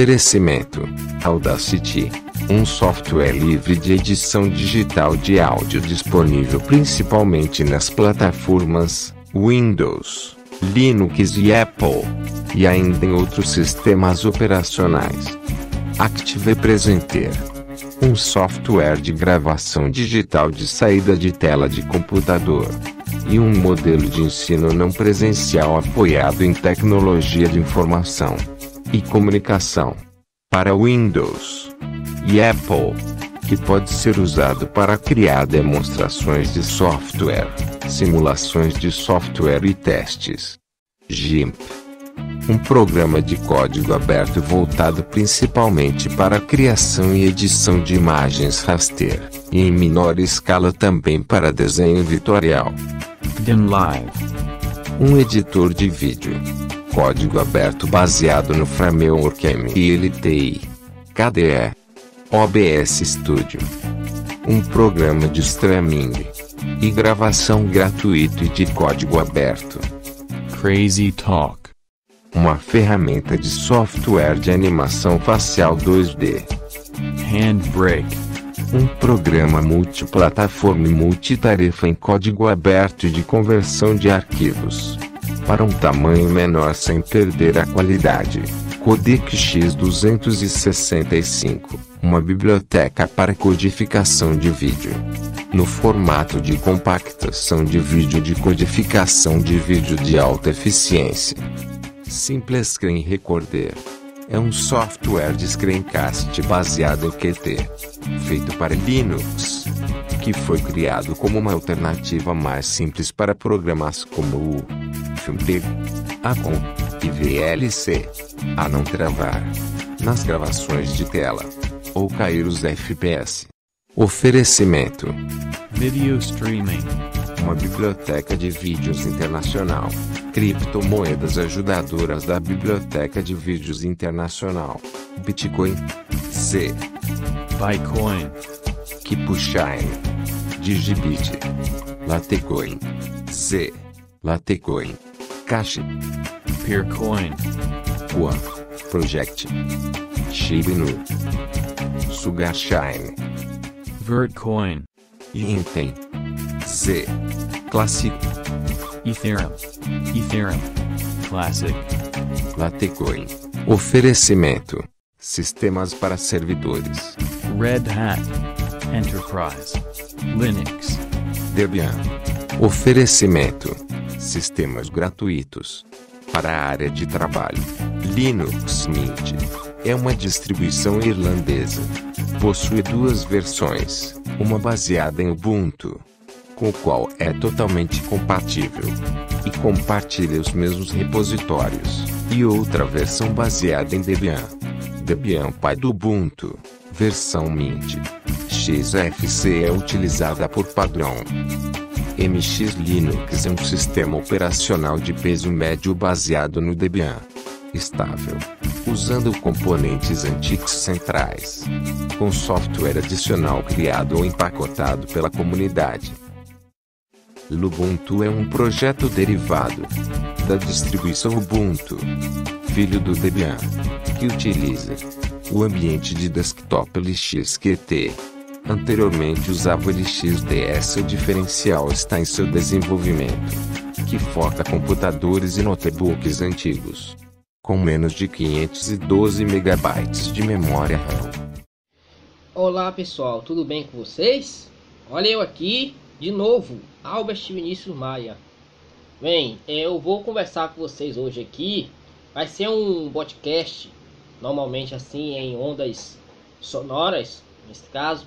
Oferecimento: Audacity, um software livre de edição digital de áudio disponível principalmente nas plataformas Windows, Linux e Apple, e ainda em outros sistemas operacionais. Active Presenter um software de gravação digital de saída de tela de computador e um modelo de ensino não presencial apoiado em tecnologia de informação e comunicação para Windows e Apple, que pode ser usado para criar demonstrações de software, simulações de software e testes. GIMP um programa de código aberto voltado principalmente para a criação e edição de imagens raster, e em menor escala também para desenho editorial. DinLive, um editor de vídeo. Código aberto baseado no framework MLTI, KDE, OBS Studio. Um programa de streaming e gravação gratuito e de código aberto. Crazy Talk, uma ferramenta de software de animação facial 2D. Handbrake, Um programa multiplataforma e multitarefa em código aberto de conversão de arquivos para um tamanho menor sem perder a qualidade. Codec X265, uma biblioteca para codificação de vídeo. No formato de compactação de vídeo de codificação de vídeo de alta eficiência. Simple Screen Recorder. É um software de screencast baseado Qt, feito para Linux, que foi criado como uma alternativa mais simples para programas como o Filmtek, Acon e VLC, a não travar nas gravações de tela ou cair os FPS. Oferecimento: Video Streaming, uma biblioteca de vídeos internacional. Criptomoedas ajudadoras da Biblioteca de Vídeos Internacional. Bitcoin. Z. Bitcoin, Kipushine. Digibit. Latecoin. Z. Latecoin. Cash. Peercoin, Qua. Project. Shibinu. Sugarshine. Vertcoin, Intem. Z. Classic. Ethereum, Ethereum, Classic, Latecoin. Oferecimento: Sistemas para servidores. Red Hat, Enterprise, Linux, Debian. Oferecimento: Sistemas gratuitos para a área de trabalho. Linux Mint é uma distribuição irlandesa. Possui duas versões, uma baseada em Ubuntu, com o qual é totalmente compatível e compartilha os mesmos repositórios, e outra versão baseada em Debian. Debian pai do Ubuntu, versão Mint. XFC é utilizada por padrão. MX Linux é um sistema operacional de peso médio baseado no Debian. Estável. Usando componentes antigos centrais. Com software adicional criado ou empacotado pela comunidade. Lubuntu é um projeto derivado da distribuição Ubuntu, filho do Debian, que utiliza o ambiente de desktop LXQT. Anteriormente usava o LXDS. O diferencial está em seu desenvolvimento, que foca computadores e notebooks antigos, com menos de 512 MB de memória RAM. Olá pessoal, tudo bem com vocês? Olha eu aqui de novo, Albert Vinícius Maia. Bem, eu vou conversar com vocês hoje aqui. Vai ser um podcast, normalmente assim em ondas sonoras, nesse caso.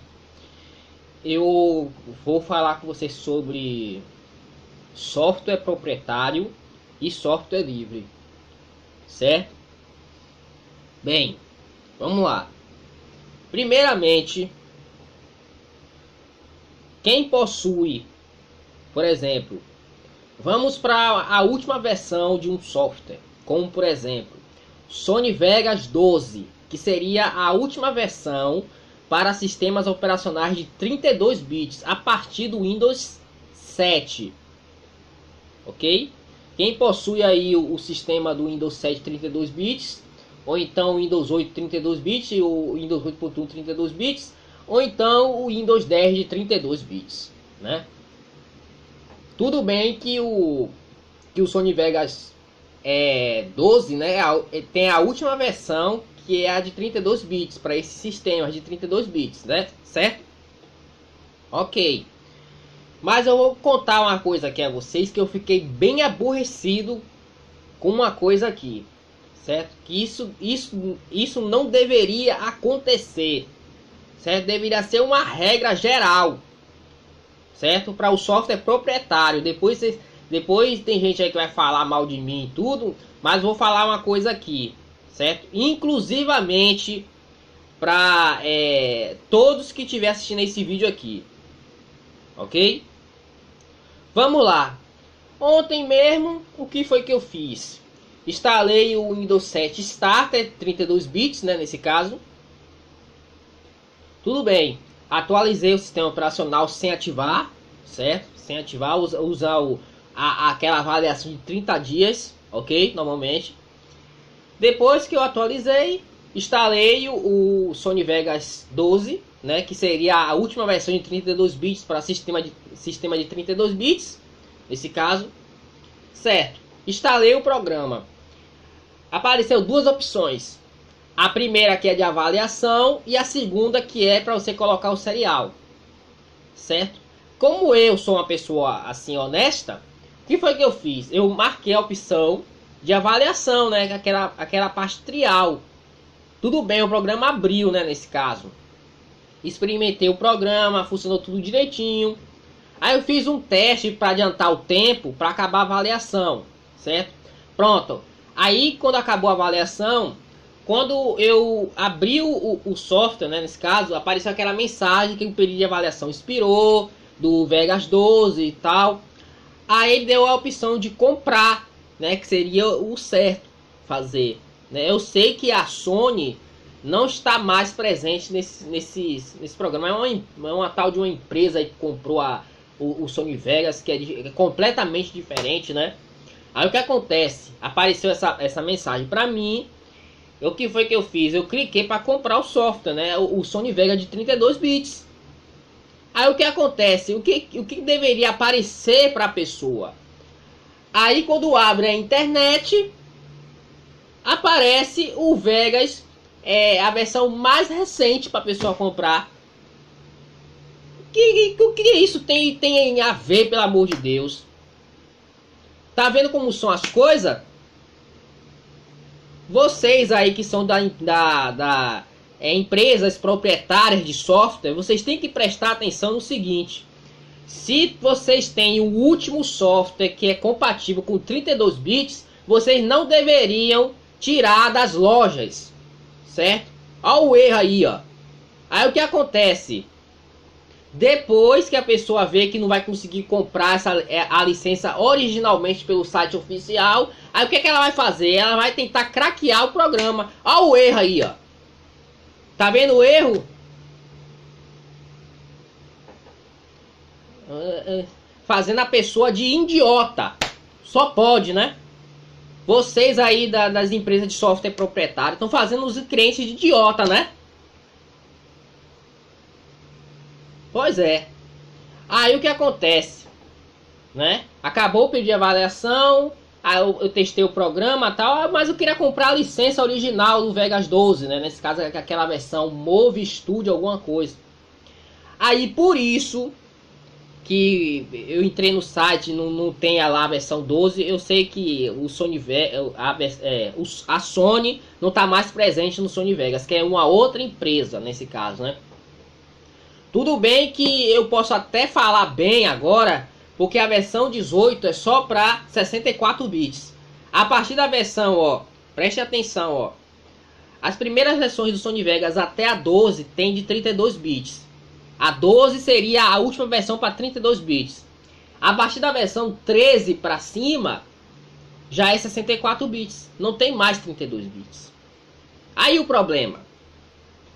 Eu vou falar com vocês sobre software proprietário e software livre, certo? Bem, vamos lá. Primeiramente, quem possui, por exemplo, vamos para a última versão de um software, como por exemplo, Sony Vegas 12, que seria a última versão para sistemas operacionais de 32 bits a partir do Windows 7. OK? Quem possui aí o, o sistema do Windows 7 32 bits ou então Windows 8 32 bits, o Windows 8.1 32 bits, ou então o Windows 10 de 32 bits, né? Tudo bem que o que o Sony Vegas é 12, né, é tem a última versão que é a de 32 bits para esse sistema de 32 bits, né? Certo? OK. Mas eu vou contar uma coisa aqui a vocês que eu fiquei bem aborrecido com uma coisa aqui, certo? Que isso, isso, isso não deveria acontecer, certo? Deveria ser uma regra geral, certo? Para o software proprietário. Depois, depois tem gente aí que vai falar mal de mim e tudo, mas vou falar uma coisa aqui, certo? Inclusivamente para é, todos que estiver assistindo esse vídeo aqui, ok? Vamos lá. Ontem mesmo, o que foi que eu fiz? Instalei o Windows 7 Starter, 32 bits, né, nesse caso. Tudo bem. Atualizei o sistema operacional sem ativar, certo? Sem ativar, usar usa o, a, aquela avaliação de 30 dias, ok? Normalmente. Depois que eu atualizei, instalei o, o Sony Vegas 12, né, que seria a última versão de 32 bits para sistema de, sistema de 32 bits, nesse caso. Certo. Instalei o programa. Apareceu duas opções. A primeira que é de avaliação e a segunda que é para você colocar o serial. Certo? Como eu sou uma pessoa assim honesta, o que foi que eu fiz? Eu marquei a opção de avaliação, né, aquela aquela parte trial. Tudo bem, o programa abriu, né, nesse caso. Experimentei o programa, funcionou tudo direitinho. Aí eu fiz um teste para adiantar o tempo para acabar a avaliação, certo? Pronto. Aí quando acabou a avaliação, quando eu abri o, o software, né, nesse caso, apareceu aquela mensagem que o período de avaliação expirou, do Vegas 12 e tal. Aí deu a opção de comprar, né, que seria o certo fazer. Né? Eu sei que a Sony não está mais presente nesse, nesse, nesse programa. É uma, é uma tal de uma empresa que comprou a, o, o Sony Vegas, que é, é, completamente diferente, né? Aí o que acontece? Apareceu essa, essa mensagem para mim. O que foi que eu fiz? Eu cliquei para comprar o software, né? O, o, Sony Vegas de 32 bits. Aí o que acontece? O que, o que deveria aparecer para a pessoa? Aí quando abre a internet, aparece o Vegas, é, a versão mais recente para a pessoa comprar que, que, que isso tem, tem a ver, pelo amor de Deus? Tá vendo como são as coisas? Vocês aí que são da, da, da é, empresas proprietárias de software, vocês têm que prestar atenção no seguinte. Se vocês têm o último software que é compatível com 32 bits, vocês não deveriam tirar das lojas, certo? Olha o erro aí, ó. Aí o que acontece? Depois que a pessoa vê que não vai conseguir comprar essa, é, a licença originalmente pelo site oficial, aí o que, é que ela vai fazer? Ela vai tentar craquear o programa. Olha o erro aí, ó. Tá vendo o erro? É, é, fazendo a pessoa de idiota. Só pode, né? Vocês aí da, das empresas de software proprietário estão fazendo os clientes de idiota, né? Pois é. Aí o que acontece? Né? Acabou de avaliação, aí eu, eu, testei o programa tal, mas eu queria comprar a licença original do Vegas 12, né? Nesse caso, aquela versão Move Studio, alguma coisa. Aí por isso que eu entrei no site, não, não tem lá a versão 12. Eu sei que o Sony a, é, a Sony não está mais presente no Sony Vegas, que é uma outra empresa nesse caso, né? Tudo bem que eu posso até falar bem agora, porque a versão 18 é só para 64 bits. A partir da versão, ó, preste atenção, ó. As primeiras versões do Sony Vegas até a 12 tem de 32 bits. A 12 seria a última versão para 32 bits. A partir da versão 13 para cima já é 64 bits, não tem mais 32 bits. Aí o problema,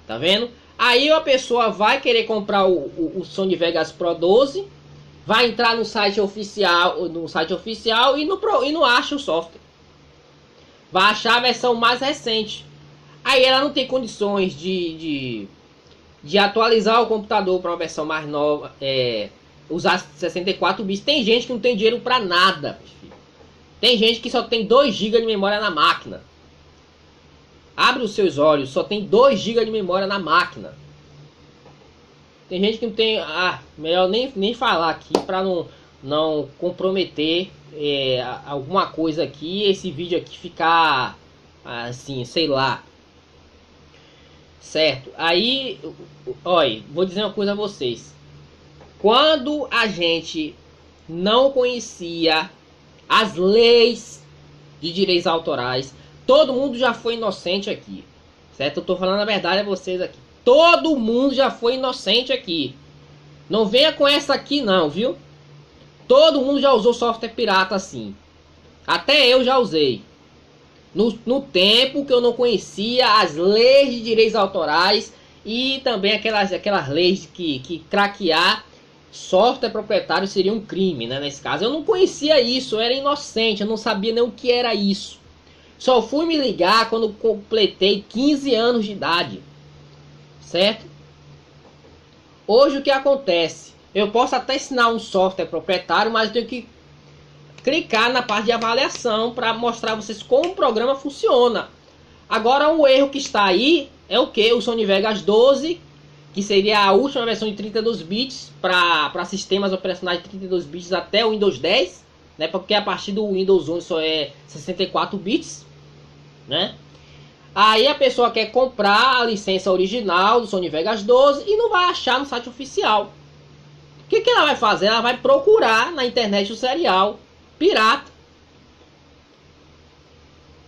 tá vendo? Aí a pessoa vai querer comprar o, o, o Sony Vegas Pro 12, vai entrar no site oficial, no site oficial e, no, e não acha o software. Vai achar a versão mais recente. Aí ela não tem condições de, de, de atualizar o computador para uma versão mais nova, é, usar 64 bits. Tem gente que não tem dinheiro para nada. Tem gente que só tem 2 GB de memória na máquina. Abre os seus olhos, só tem 2 GB de memória na máquina. Tem gente que não tem. Ah, melhor nem, nem falar aqui para não, não comprometer é, alguma coisa aqui. Esse vídeo aqui ficar assim, sei lá. Certo? Aí, olha, vou dizer uma coisa a vocês. Quando a gente não conhecia as leis de direitos autorais, todo mundo já foi inocente aqui. Certo? Eu tô falando a verdade a vocês aqui. Todo mundo já foi inocente aqui. Não venha com essa aqui não, viu? Todo mundo já usou software pirata assim. Até eu já usei. No, no tempo que eu não conhecia as leis de direitos autorais e também aquelas, aquelas leis que, que craquear software proprietário seria um crime, né? Nesse caso, eu não conhecia isso, eu era inocente, eu não sabia nem o que era isso. Só fui me ligar quando completei 15 anos de idade certo? Hoje o que acontece? Eu posso até ensinar um software proprietário, mas tenho que clicar na parte de avaliação para mostrar a vocês como o programa funciona. Agora o erro que está aí é o que? O Sony Vegas 12, que seria a última versão de 32 bits para sistemas operacionais de 32 bits até o Windows 10, né? Porque a partir do Windows 11 só é 64 bits, né? Aí a pessoa quer comprar a licença original do Sony Vegas 12 e não vai achar no site oficial. O que, que ela vai fazer? Ela vai procurar na internet o serial pirata.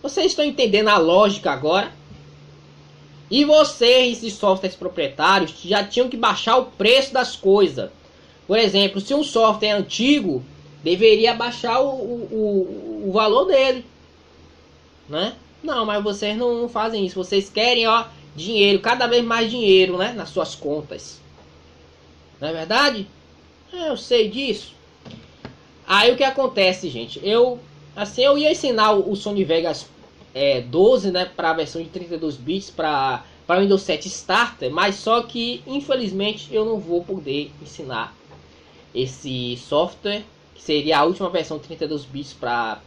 Vocês estão entendendo a lógica agora? E vocês, esses softwares proprietários, já tinham que baixar o preço das coisas. Por exemplo, se um software é antigo, deveria baixar o, o, o valor dele. Né? Não, mas vocês não fazem isso. Vocês querem, ó, dinheiro, cada vez mais dinheiro, né? Nas suas contas. Não é verdade? É, eu sei disso. Aí o que acontece, gente? Eu, assim, eu ia ensinar o Sony Vegas é, 12, né? Para a versão de 32 bits para para o Windows 7 Starter, mas só que infelizmente eu não vou poder ensinar esse software, que seria a última versão de 32 bits para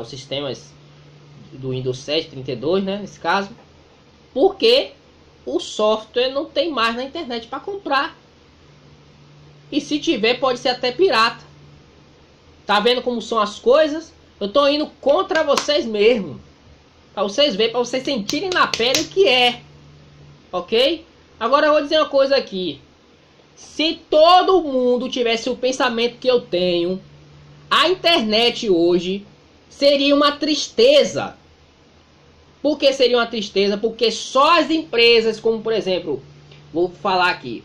os sistemas do Windows 7, 32, né, nesse caso, porque o software não tem mais na internet para comprar. E se tiver, pode ser até pirata. Tá vendo como são as coisas? Eu tô indo contra vocês mesmo. Para vocês verem, para vocês sentirem na pele o que é. OK? Agora eu vou dizer uma coisa aqui. Se todo mundo tivesse o pensamento que eu tenho, a internet hoje seria uma tristeza. Por que seria uma tristeza? Porque só as empresas, como por exemplo, vou falar aqui,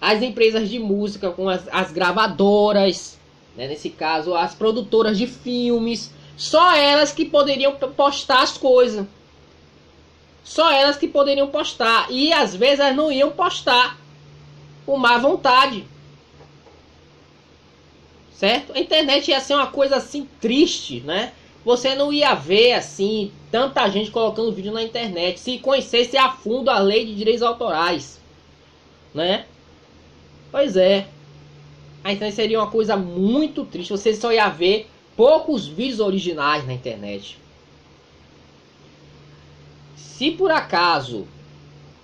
as empresas de música, com as, as gravadoras, né, nesse caso, as produtoras de filmes, só elas que poderiam postar as coisas. Só elas que poderiam postar. E às vezes elas não iam postar com má vontade. Certo? A internet ia ser uma coisa assim triste, né? Você não ia ver assim tanta gente colocando vídeo na internet se conhecesse a fundo a lei de direitos autorais, né? Pois é. A internet seria uma coisa muito triste. Você só ia ver poucos vídeos originais na internet. Se por acaso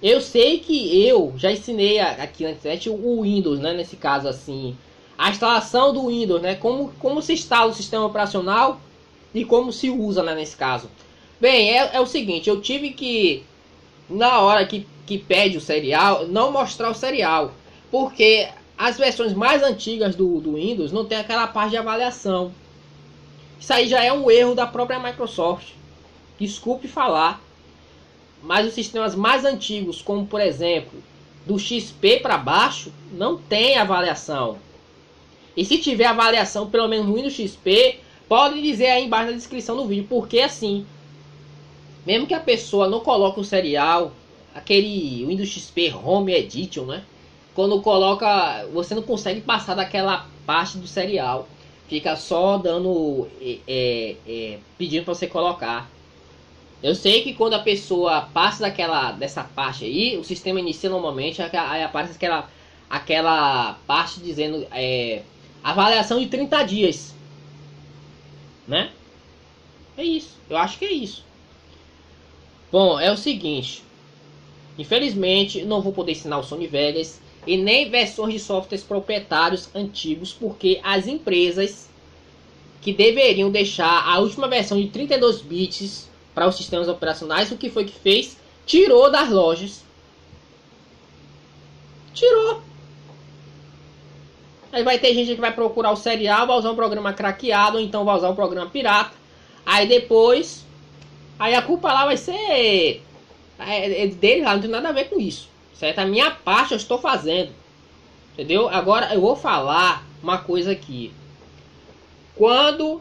eu sei que eu já ensinei aqui na internet o Windows, né? Nesse caso assim, a instalação do Windows, né? Como, como se instala o sistema operacional e como se usa, né? Nesse caso. Bem, é, é o seguinte, eu tive que, na hora que, que pede o serial, não mostrar o serial. Porque as versões mais antigas do, do Windows não tem aquela parte de avaliação. Isso aí já é um erro da própria Microsoft. Desculpe falar. Mas os sistemas mais antigos, como por exemplo, do XP para baixo, não tem avaliação. E se tiver avaliação, pelo menos no Windows XP, pode dizer aí embaixo na descrição do vídeo. Porque assim, mesmo que a pessoa não coloque o serial, aquele Windows XP Home Edition, né? Quando coloca, você não consegue passar daquela parte do serial. Fica só dando, é, é, é pedindo para você colocar. Eu sei que quando a pessoa passa daquela dessa parte aí, o sistema inicia normalmente, aí aparece aquela aquela parte dizendo é, avaliação de 30 dias. Né? É isso. Eu acho que é isso. Bom, é o seguinte. Infelizmente, não vou poder ensinar o Sony Vegas e nem versões de softwares proprietários antigos, porque as empresas que deveriam deixar a última versão de 32 bits para os sistemas operacionais, o que foi que fez? Tirou das lojas. Tirou. Aí vai ter gente que vai procurar o serial, vai usar um programa craqueado, ou então vai usar um programa pirata. Aí depois, aí a culpa lá vai ser é, é dele lá, não tem nada a ver com isso. Certo? A minha parte eu estou fazendo. Entendeu? Agora eu vou falar uma coisa aqui. Quando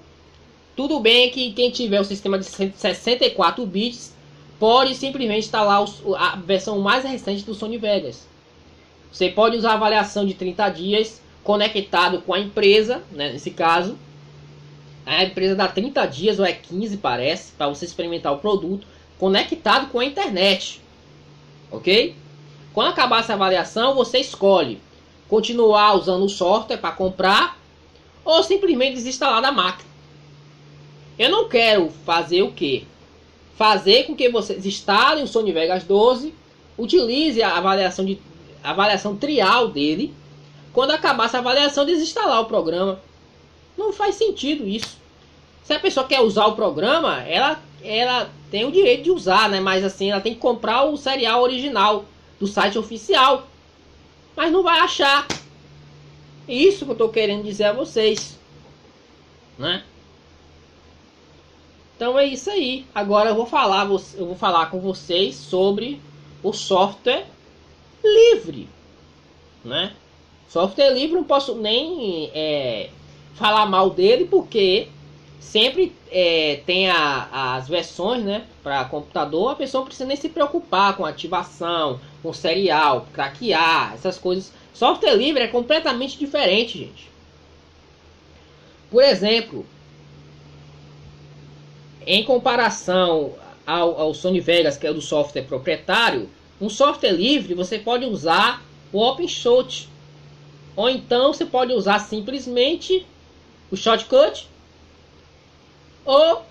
tudo bem que quem tiver o sistema de 64 bits pode simplesmente instalar a versão mais recente do Sony Vegas. Você pode usar a avaliação de 30 dias conectado com a empresa, né, nesse caso. A empresa dá 30 dias ou é 15, parece, para você experimentar o produto, conectado com a internet. Ok? Quando acabar essa avaliação, você escolhe continuar usando o software para comprar ou simplesmente desinstalar da máquina. Eu não quero fazer o que? Fazer com que vocês instalem o Sony Vegas 12, utilize a avaliação, de, a avaliação trial dele quando acabar essa avaliação, desinstalar o programa. Não faz sentido isso. Se a pessoa quer usar o programa, ela, ela tem o direito de usar, né? Mas assim, ela tem que comprar o serial original do site oficial. Mas não vai achar. Isso que eu estou querendo dizer a vocês. Né? Então é isso aí. Agora eu vou falar, eu vou falar com vocês sobre o software livre, né? Software livre não posso nem é, falar mal dele porque sempre é, tem a, as versões né, para computador, a pessoa não precisa nem se preocupar com ativação, com serial, craquear, essas coisas. Software livre é completamente diferente, gente. Por exemplo, em comparação ao, ao Sony Vegas, que é do software proprietário, um software livre você pode usar o OpenShot ou então você pode usar simplesmente o shortcut ou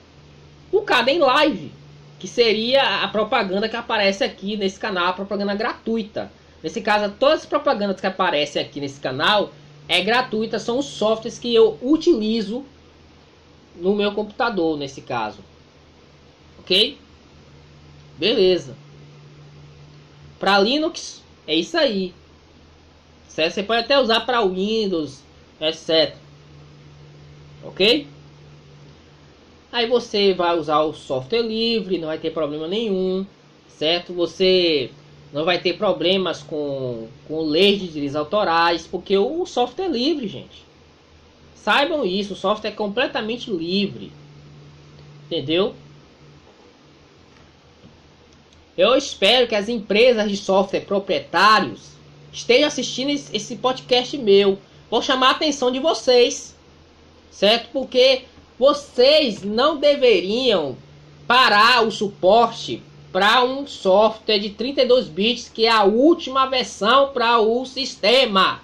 o Caden Live, que seria a propaganda que aparece aqui nesse canal, a propaganda gratuita. Nesse caso, todas as propagandas que aparecem aqui nesse canal é gratuita, são os softwares que eu utilizo no meu computador, nesse caso. Ok? Beleza. Para Linux, é isso aí. Certo? Você pode até usar para Windows, etc. Ok? Aí você vai usar o software livre, não vai ter problema nenhum, certo? Você não vai ter problemas com, com leis de direitos autorais, porque o software é livre, gente. Saibam isso, o software é completamente livre. Entendeu? Eu espero que as empresas de software proprietários esteja assistindo esse podcast meu. Vou chamar a atenção de vocês, certo? Porque vocês não deveriam parar o suporte para um software de 32 bits que é a última versão para o sistema.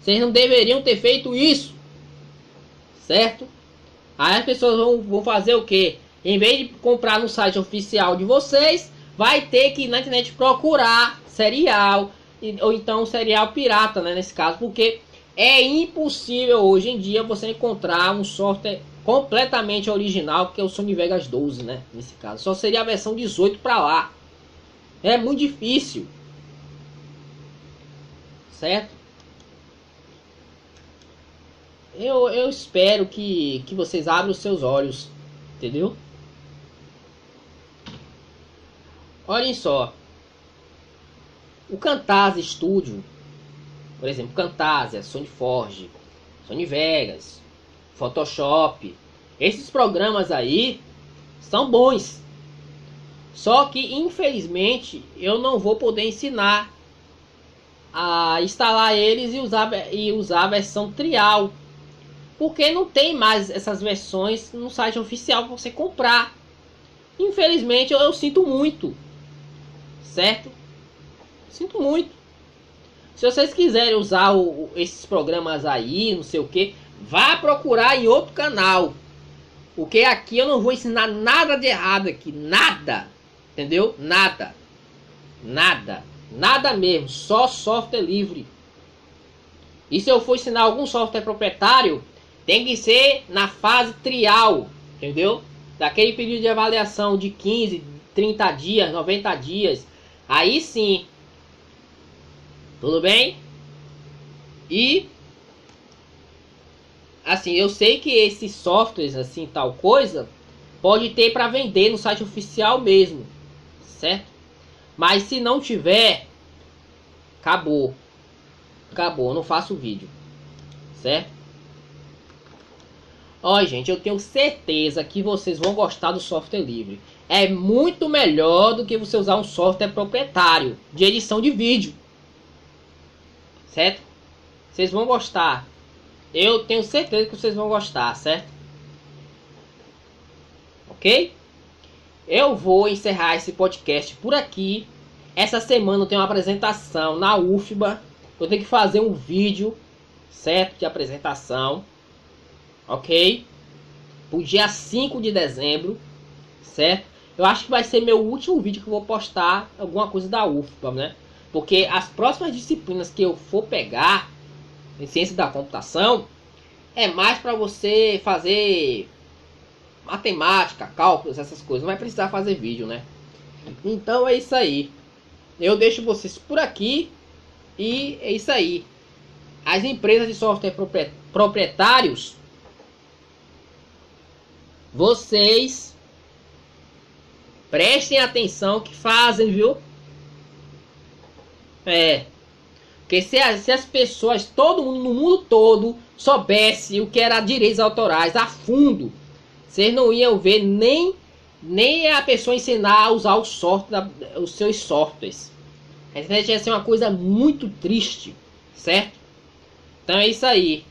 Vocês não deveriam ter feito isso, certo? Aí as pessoas vão, vão fazer o que? Em vez de comprar no site oficial de vocês, vai ter que ir na internet procurar serial, ou então serial pirata, né, nesse caso, porque é impossível hoje em dia você encontrar um software completamente original, que é o Sony Vegas 12, né, nesse caso. Só seria a versão 18 para lá. É muito difícil. Certo? Eu, eu espero que, que vocês abram os seus olhos, entendeu? Olhem só, o Camtasia Studio, por exemplo, Camtasia, Sony Forge, Sony Vegas, Photoshop, esses programas aí são bons. Só que infelizmente eu não vou poder ensinar a instalar eles e usar, e usar a versão trial. Porque não tem mais essas versões no site oficial para você comprar. Infelizmente eu, eu sinto muito. Certo? Sinto muito. Se vocês quiserem usar o, esses programas aí, não sei o que, vá procurar em outro canal. Porque aqui eu não vou ensinar nada de errado aqui. Nada. Entendeu? Nada. Nada. Nada mesmo. Só software livre. E se eu for ensinar algum software proprietário, tem que ser na fase trial. Entendeu? Daquele período de avaliação de 15, 30 dias, 90 dias. Aí sim. Tudo bem? E assim, eu sei que esses softwares assim, tal coisa, pode ter para vender no site oficial mesmo, certo? Mas se não tiver, acabou. Acabou, não faço vídeo. Certo? Olha, gente, eu tenho certeza que vocês vão gostar do software livre. É muito melhor do que você usar um software proprietário de edição de vídeo. Certo? Vocês vão gostar. Eu tenho certeza que vocês vão gostar, certo? Ok? Eu vou encerrar esse podcast por aqui. Essa semana tem uma apresentação na UFBA. Eu tenho que fazer um vídeo, certo? De apresentação. Ok? Pro dia 5 de dezembro, certo? Eu acho que vai ser meu último vídeo que eu vou postar alguma coisa da UFBA, né? Porque as próximas disciplinas que eu for pegar em ciência da computação, é mais para você fazer matemática, cálculos, essas coisas. Não vai precisar fazer vídeo, né? Então é isso aí. Eu deixo vocês por aqui e é isso aí. As empresas de software proprietários, vocês prestem atenção que fazem, viu? É, porque se as, se as pessoas, todo mundo no mundo todo, soubesse o que era direitos autorais a fundo, vocês não iam ver nem, nem a pessoa ensinar a usar o software, os seus softwares. A internet ia ser uma coisa muito triste, certo? Então é isso aí.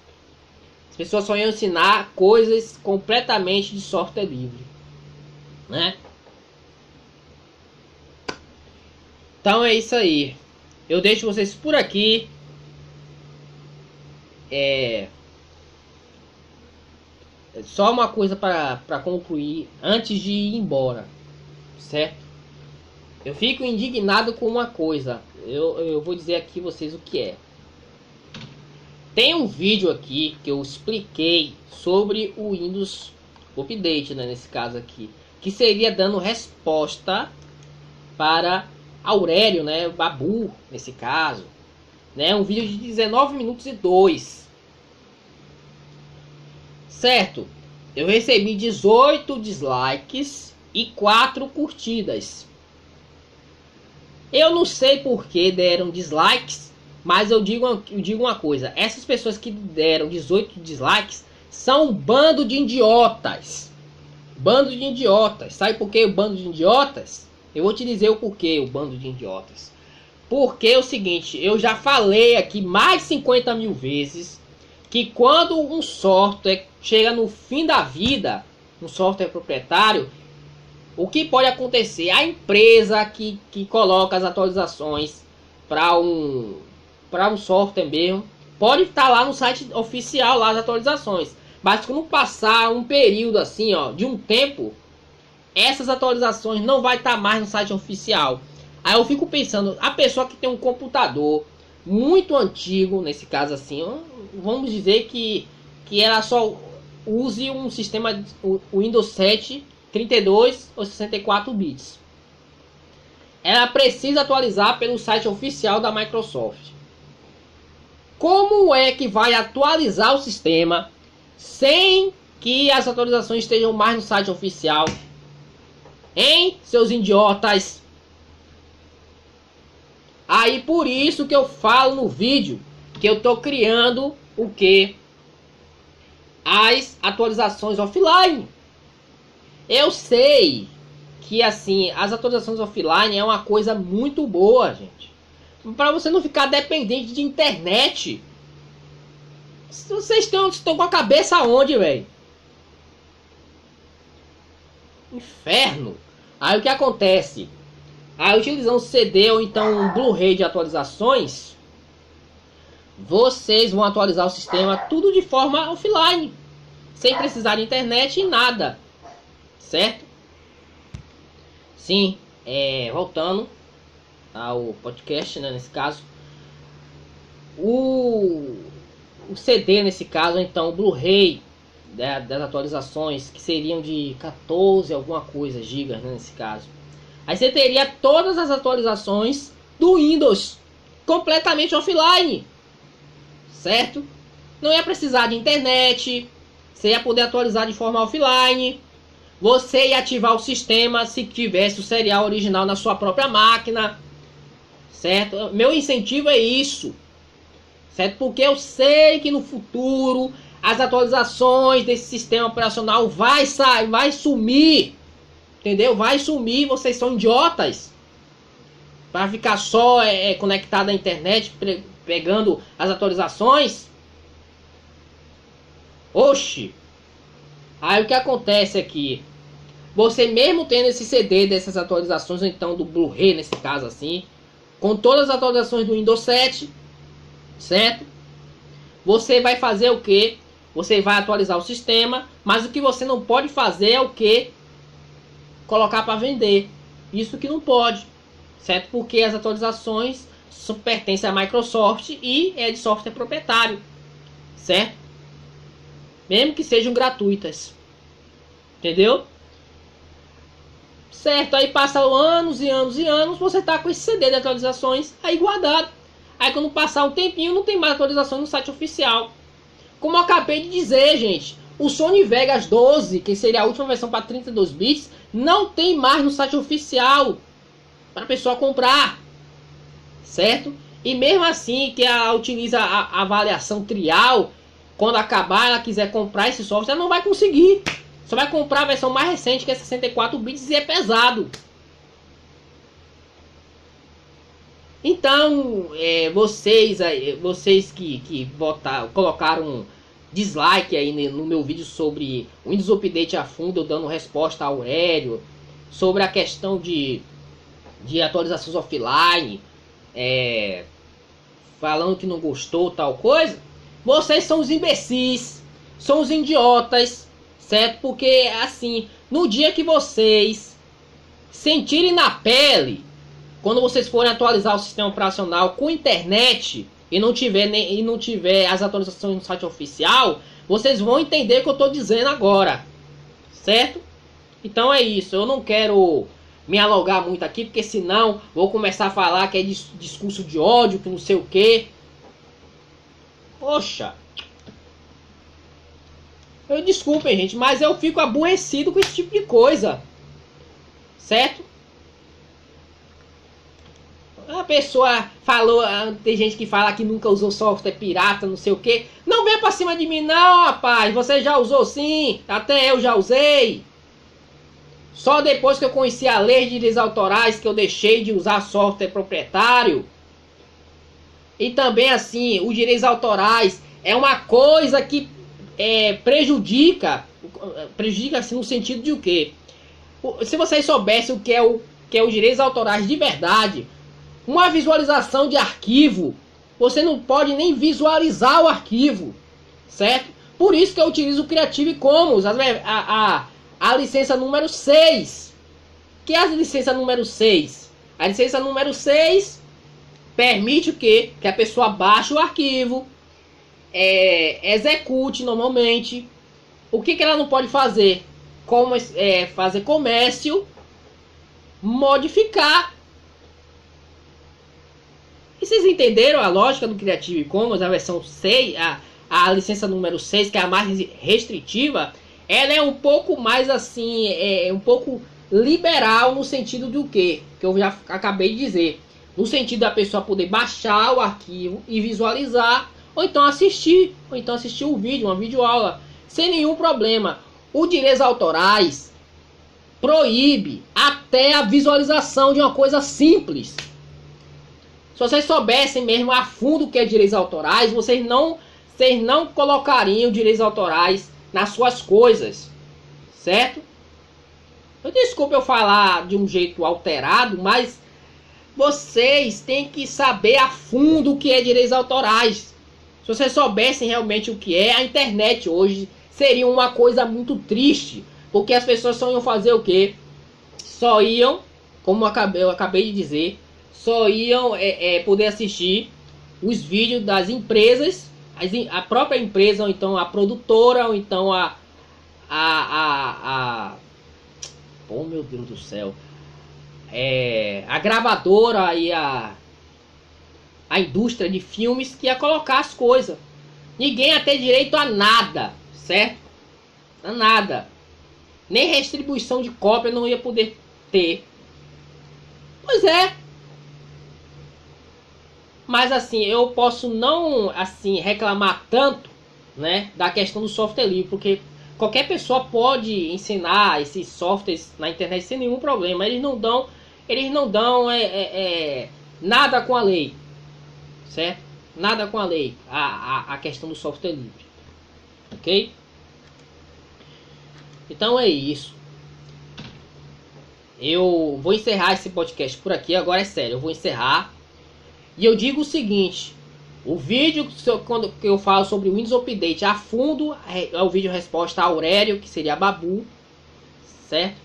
As pessoas só iam ensinar coisas completamente de software livre, né? Então é isso aí. Eu deixo vocês por aqui. É... Só uma coisa para concluir antes de ir embora, certo? Eu fico indignado com uma coisa. Eu, eu vou dizer aqui vocês o que é. Tem um vídeo aqui que eu expliquei sobre o Windows Update, né, nesse caso aqui, que seria dando resposta para Aurélio, né, Babu, nesse caso, né, um vídeo de 19 minutos e 2. Certo? Eu recebi 18 dislikes e 4 curtidas. Eu não sei por que deram dislikes, mas eu digo, eu digo uma coisa: essas pessoas que deram 18 dislikes são um bando de idiotas. Bando de idiotas. Sabe por que o bando de idiotas? Eu vou te dizer o porquê, o bando de idiotas. Porque é o seguinte, eu já falei aqui mais de 50 mil vezes que quando um software chega no fim da vida, um software proprietário, o que pode acontecer? A empresa que, que coloca as atualizações para um, um software mesmo, pode estar lá no site oficial lá as atualizações. Mas quando passar um período assim, ó, de um tempo, essas atualizações não vai estar tá mais no site oficial. Aí eu fico pensando, a pessoa que tem um computador muito antigo, nesse caso assim, vamos dizer que, que ela só use um sistema o Windows 7 32 ou 64 bits. Ela precisa atualizar pelo site oficial da Microsoft. Como é que vai atualizar o sistema sem que as atualizações estejam mais no site oficial? Hein, seus idiotas? Aí por isso que eu falo no vídeo que eu tô criando o que? As atualizações offline. Eu sei que assim, as atualizações offline é uma coisa muito boa, gente. Para você não ficar dependente de internet. Vocês estão, estão com a cabeça onde, velho? Inferno. Aí o que acontece? Aí utilizando CD ou então um Blu-ray de atualizações, vocês vão atualizar o sistema tudo de forma offline, sem precisar de internet e nada, certo? Sim, é, voltando ao podcast, né, nesse caso, o, o CD nesse caso, então o Blu-ray né, das atualizações que seriam de 14 alguma coisa gigas né, nesse caso. Aí você teria todas as atualizações do Windows completamente offline, certo? Não ia precisar de internet, você ia poder atualizar de forma offline. Você ia ativar o sistema se tivesse o serial original na sua própria máquina, certo? Meu incentivo é isso, certo? Porque eu sei que no futuro as atualizações desse sistema operacional vai sair, vai sumir. Entendeu? Vai sumir, vocês são idiotas. Para ficar só é, é, conectado à internet, pegando as atualizações. Oxi. Aí o que acontece aqui? Você mesmo tendo esse CD dessas atualizações, ou então do Blu-ray nesse caso assim, com todas as atualizações do Windows 7, certo? Você vai fazer o que? Você vai atualizar o sistema, mas o que você não pode fazer é o que? Colocar para vender. Isso que não pode, certo? Porque as atualizações pertencem à Microsoft e é de software proprietário, certo? Mesmo que sejam gratuitas. Entendeu? Certo, aí passam anos e anos e anos, você tá com esse CD de atualizações aí guardado. Aí quando passar um tempinho, não tem mais atualizações no site oficial. Como eu acabei de dizer, gente, o Sony Vegas 12, que seria a última versão para 32 bits, não tem mais no site oficial para a pessoa comprar, certo? E mesmo assim, que ela utiliza a, a avaliação trial, quando acabar, ela quiser comprar esse software, ela não vai conseguir. Só vai comprar a versão mais recente, que é 64 bits e é pesado. Então, é, vocês aí, vocês que, que votaram, colocaram dislike aí no meu vídeo sobre Windows Update a fundo, eu dando resposta ao Hélio, sobre a questão de, de atualizações offline, é, falando que não gostou tal coisa, vocês são os imbecis, são os idiotas, certo? Porque assim, no dia que vocês sentirem na pele, quando vocês forem atualizar o sistema operacional com internet, e não tiver nem, e não tiver as atualizações no site oficial, vocês vão entender o que eu estou dizendo agora, certo? Então é isso. Eu não quero me alugar muito aqui, porque senão vou começar a falar que é discurso de ódio, que não sei o que. Poxa. Eu desculpem, gente, mas eu fico aborrecido com esse tipo de coisa. Certo? A pessoa falou, ah, tem gente que fala que nunca usou software pirata, não sei o que. Não vem pra cima de mim não, rapaz. Você já usou sim, até eu já usei. Só depois que eu conheci a lei de direitos autorais que eu deixei de usar software proprietário. E também assim, os direitos autorais é uma coisa que é, prejudica, prejudica assim no sentido de o quê? Se vocês soubessem o que é o que é os direitos autorais de verdade, uma visualização de arquivo, você não pode nem visualizar o arquivo, certo? Por isso que eu utilizo o Creative Commons, a, a, a licença número 6. Que é a licença número 6? A licença número 6 permite o quê? Que a pessoa baixe o arquivo, é, execute normalmente. O que, que ela não pode fazer? Como é, fazer comércio, modificar e vocês entenderam a lógica do Creative Commons, a versão 6, a, a licença número 6, que é a mais restritiva, ela é um pouco mais assim, é um pouco liberal no sentido do que? Que eu já acabei de dizer. No sentido da pessoa poder baixar o arquivo e visualizar, ou então assistir, ou então assistir um vídeo, uma videoaula, sem nenhum problema. O direitos autorais proíbe até a visualização de uma coisa simples. Vocês soubessem mesmo a fundo o que é direitos autorais, vocês não, vocês não colocariam direitos autorais nas suas coisas, certo? Eu desculpa eu falar de um jeito alterado, mas vocês têm que saber a fundo o que é direitos autorais. Se vocês soubessem realmente o que é, a internet hoje seria uma coisa muito triste. Porque as pessoas só iam fazer o quê? Só iam, como eu acabei de dizer, só iam é, é, poder assistir os vídeos das empresas, a própria empresa, ou então a produtora, ou então a. A. a, a oh meu Deus do céu! É, a gravadora e a. A indústria de filmes que ia colocar as coisas. Ninguém ia ter direito a nada, certo? A nada. Nem restribuição de cópia não ia poder ter. Pois é, mas assim, eu posso não assim reclamar tanto, né, da questão do software livre, porque qualquer pessoa pode ensinar esses softwares na internet sem nenhum problema. Eles não dão, eles não dão é, é, é nada com a lei, certo? Nada com a lei, a, a, a questão do software livre, ok? Então é isso. Eu vou encerrar esse podcast por aqui. Agora é sério, eu vou encerrar e eu digo o seguinte: o vídeo quando eu falo sobre o Windows Update a fundo é, é o vídeo resposta a Aurélio, que seria Babu, certo?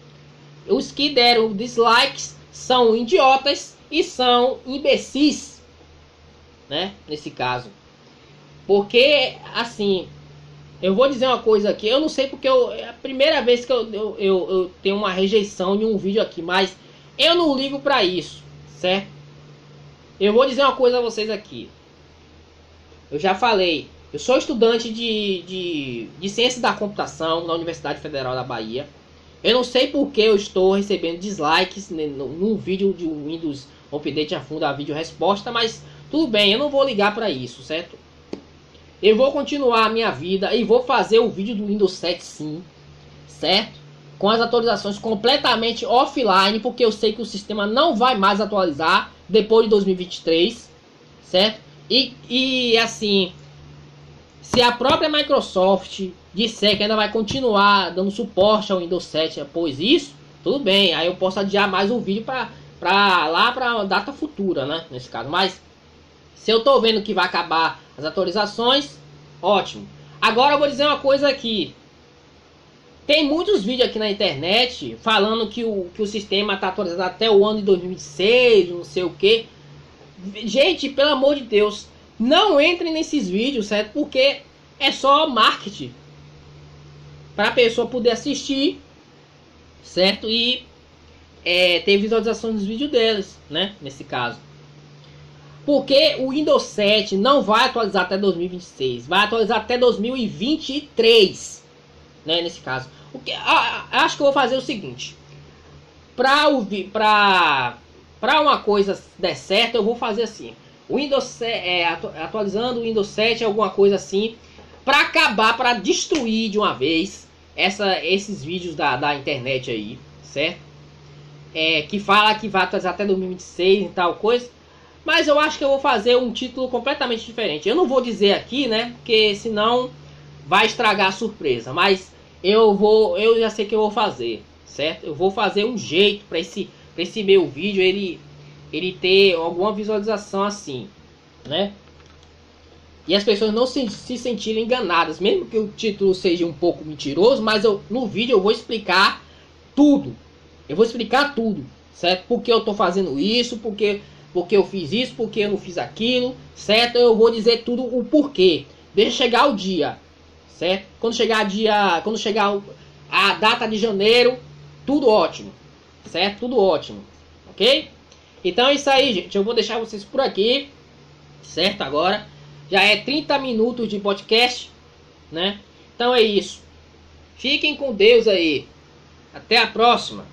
Os que deram dislikes são idiotas e são imbecis, né? Nesse caso. Porque, assim, eu vou dizer uma coisa aqui, eu não sei porque eu, é a primeira vez que eu, eu, eu, eu tenho uma rejeição de um vídeo aqui, mas eu não ligo para isso, certo? Eu vou dizer uma coisa a vocês aqui. Eu já falei, eu sou estudante de, de, de ciência da computação na Universidade Federal da Bahia. Eu não sei por que eu estou recebendo dislikes num vídeo de Windows Update a fundo, a vídeo resposta, mas tudo bem, eu não vou ligar para isso, certo? Eu vou continuar a minha vida e vou fazer o vídeo do Windows 7 sim, certo? Com as atualizações completamente offline, porque eu sei que o sistema não vai mais atualizar depois de 2023, certo? E, e assim, se a própria Microsoft disser que ainda vai continuar dando suporte ao Windows 7 após isso, tudo bem, aí eu posso adiar mais um vídeo para para lá para data futura, né, nesse caso. Mas se eu tô vendo que vai acabar as atualizações, ótimo. Agora eu vou dizer uma coisa aqui. Tem muitos vídeos aqui na internet falando que o, que o sistema está atualizado até o ano de 2006, não sei o que. Gente, pelo amor de Deus, não entrem nesses vídeos, certo? Porque é só marketing. Para a pessoa poder assistir, certo? E é, ter visualização dos vídeos deles, né? Nesse caso. Porque o Windows 7 não vai atualizar até 2026, vai atualizar até 2023, né? Nesse caso. O que, ah, acho que eu vou fazer o seguinte. Para para para uma coisa der certo, eu vou fazer assim. Windows é, atualizando o Windows 7, alguma coisa assim, para acabar, para destruir de uma vez essa, esses vídeos da, da internet aí, certo? É, que fala que vai atualizar até 2026 e tal coisa. Mas eu acho que eu vou fazer um título completamente diferente. Eu não vou dizer aqui, né? Porque senão vai estragar a surpresa. Mas eu vou, eu já sei que eu vou fazer, certo? Eu vou fazer um jeito para esse, pra esse meu vídeo ele, ele ter alguma visualização assim, né? E as pessoas não se, se sentirem enganadas, mesmo que o título seja um pouco mentiroso, mas eu, no vídeo eu vou explicar tudo. Eu vou explicar tudo, certo? Porque eu tô fazendo isso, porque porque eu fiz isso, porque eu não fiz aquilo, certo? Eu vou dizer tudo o porquê. Deixa chegar o dia certo? Quando chegar dia, quando chegar a data de janeiro, tudo ótimo, certo? Tudo ótimo, ok? Então é isso aí, gente. Eu vou deixar vocês por aqui, certo? Agora já é 30 minutos de podcast, né? Então é isso. Fiquem com Deus aí. Até a próxima.